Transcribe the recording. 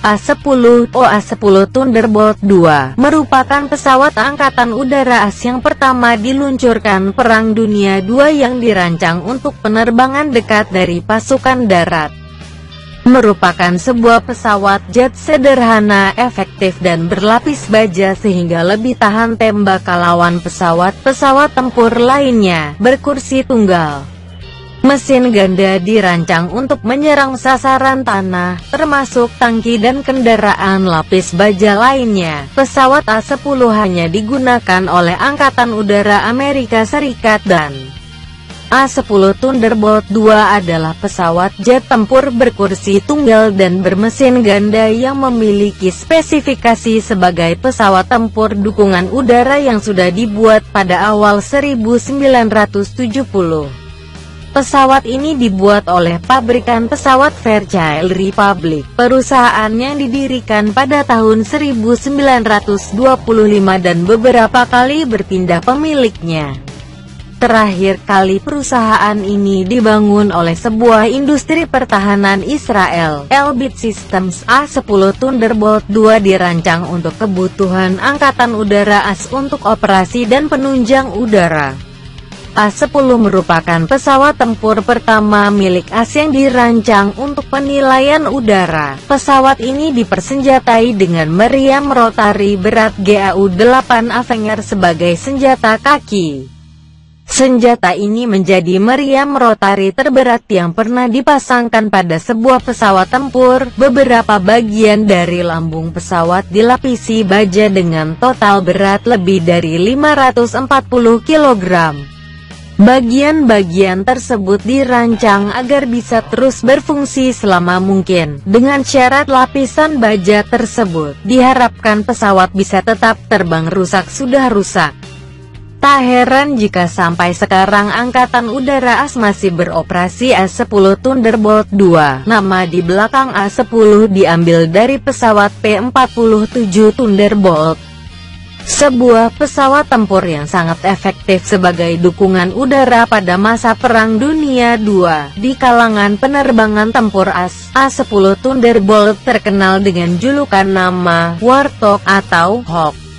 A-10 OA-10 Thunderbolt 2 merupakan pesawat angkatan udara AS yang pertama diluncurkan Perang Dunia II yang dirancang untuk penerbangan dekat dari pasukan darat. Merupakan sebuah pesawat jet sederhana, efektif dan berlapis baja sehingga lebih tahan tembak lawan pesawat-pesawat tempur lainnya, berkursi tunggal. Mesin ganda dirancang untuk menyerang sasaran tanah, termasuk tangki dan kendaraan lapis baja lainnya. Pesawat A-10 hanya digunakan oleh Angkatan Udara Amerika Serikat dan A-10 Thunderbolt 2 adalah pesawat jet tempur berkursi tunggal dan bermesin ganda yang memiliki spesifikasi sebagai pesawat tempur dukungan udara yang sudah dibuat pada awal 1970. Pesawat ini dibuat oleh pabrikan pesawat Fairchild Republic, perusahaan yang didirikan pada tahun 1925 dan beberapa kali berpindah pemiliknya. Terakhir kali perusahaan ini dibangun oleh sebuah industri pertahanan Israel, Elbit Systems A-10 Thunderbolt 2 dirancang untuk kebutuhan Angkatan Udara AS untuk operasi dan penunjang udara. A-10 merupakan pesawat tempur pertama milik AS yang dirancang untuk penilaian udara. Pesawat ini dipersenjatai dengan meriam rotari berat GAU-8 Avenger sebagai senjata kaki. Senjata ini menjadi meriam rotari terberat yang pernah dipasangkan pada sebuah pesawat tempur. Beberapa bagian dari lambung pesawat dilapisi baja dengan total berat lebih dari 540 kg. Bagian-bagian tersebut dirancang agar bisa terus berfungsi selama mungkin. Dengan syarat lapisan baja tersebut, diharapkan pesawat bisa tetap terbang rusak sudah rusak. Tak heran jika sampai sekarang Angkatan Udara AS masih beroperasi A-10 Thunderbolt 2. Nama di belakang A-10 diambil dari pesawat P-47 Thunderbolt. Sebuah pesawat tempur yang sangat efektif sebagai dukungan udara pada masa Perang Dunia II. Di kalangan penerbangan tempur AS, A-10 Thunderbolt terkenal dengan julukan nama Warthog atau Hawk.